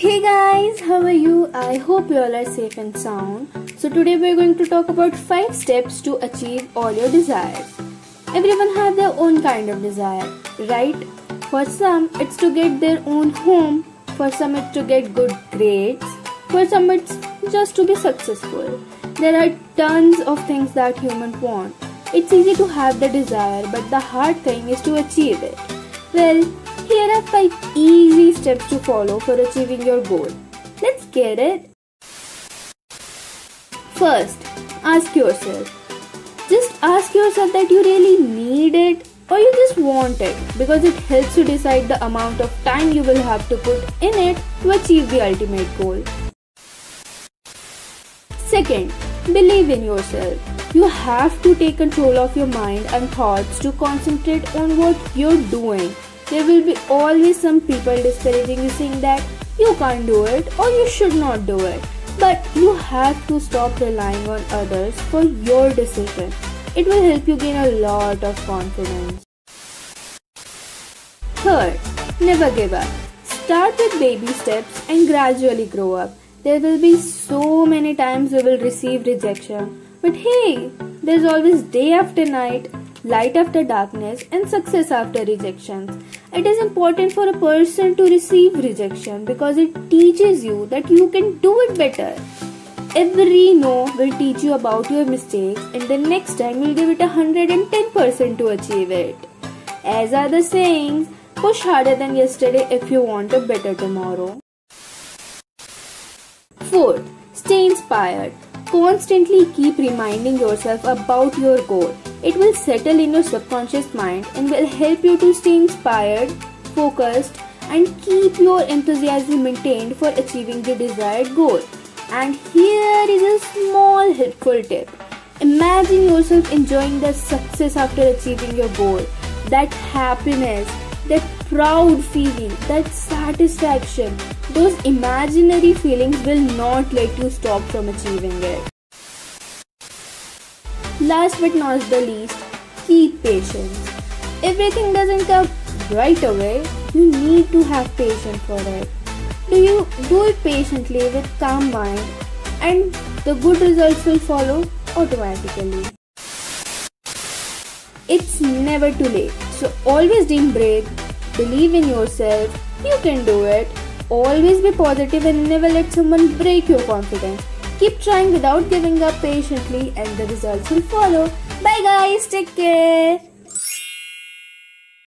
Hey guys, how are you? I hope you all are safe and sound. So today we're going to talk about 5 steps to achieve all your desires. Everyone has their own kind of desire, right? For some it's to get their own home, for some it's to get good grades, for some it's just to be successful. There are tons of things that humans want. It's easy to have the desire, but the hard thing is to achieve it. Well, here are 5 easy steps to follow for achieving your goal. Let's get it. First, ask yourself. Just ask yourself that you really need it or you just want it because it helps you decide the amount of time you will have to put in it to achieve the ultimate goal. Second, believe in yourself. You have to take control of your mind and thoughts to concentrate on what you're doing there will be always some people discouraging you saying that you can't do it or you should not do it. But you have to stop relying on others for your decision. It will help you gain a lot of confidence. Third, never give up. Start with baby steps and gradually grow up. There will be so many times you will receive rejection. But hey, there's always day after night light after darkness, and success after rejections. It is important for a person to receive rejection because it teaches you that you can do it better. Every no will teach you about your mistakes, and the next time you'll give it 110% to achieve it. As are the sayings, push harder than yesterday if you want a better tomorrow. Fourth, stay inspired. Constantly keep reminding yourself about your goal. It will settle in your subconscious mind and will help you to stay inspired, focused, and keep your enthusiasm maintained for achieving the desired goal. And here is a small helpful tip. Imagine yourself enjoying the success after achieving your goal. That happiness, that proud feeling, that satisfaction, those imaginary feelings will not let you stop from achieving it. Last but not the least, keep patience. Everything doesn't come right away. You need to have patience for it. Do you do it patiently with calm mind and the good results will follow automatically. It's never too late. So always dream big, believe in yourself, you can do it. Always be positive and never let someone break your confidence. Keep trying without giving up patiently and the results will follow. Bye guys, take care.